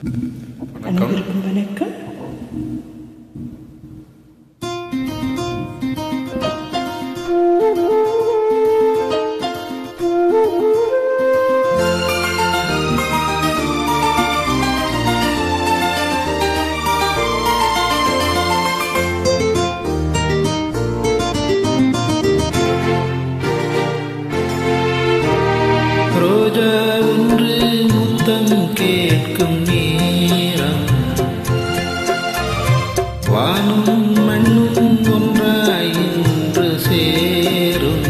வணக்கம். வணக்கம். ஒன்று முத்தம் கே வானும் மண்ணும் ஒன்றாய் இன்று சேரும்.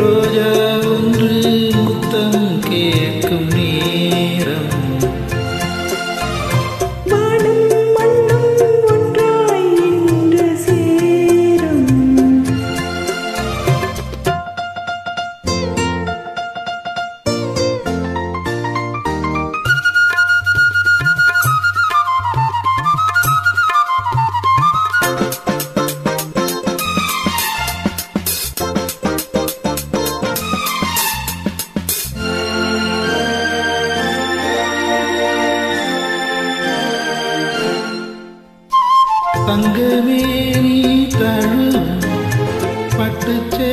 ரோஜா ஒன்று முத்தம் கேட்கும் நேரம். தங்கமே நீ தழு பட்டுச்சே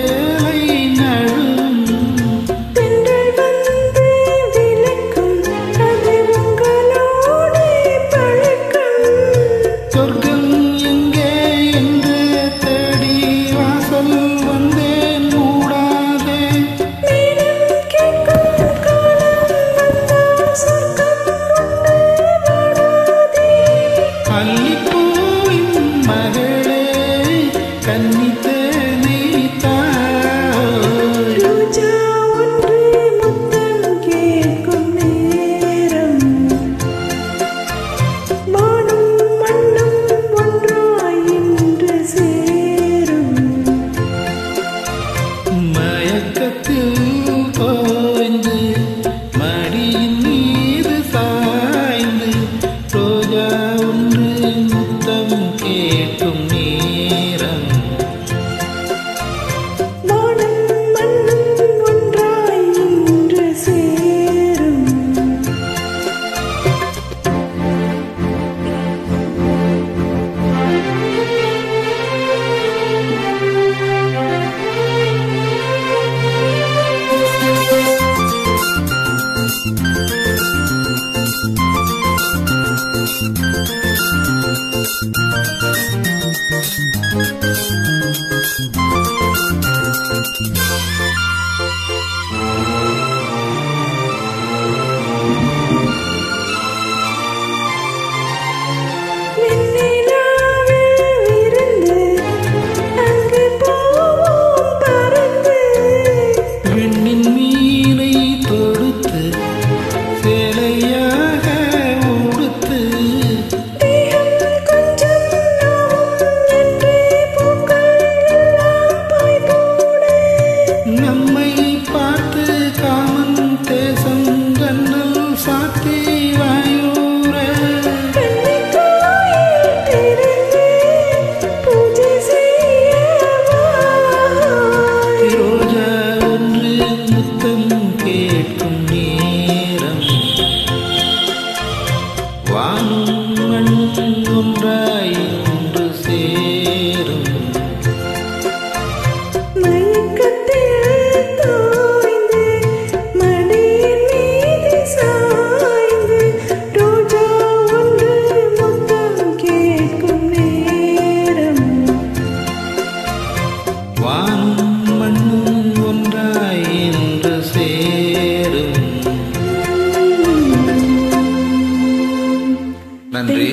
Thank you. நன்றி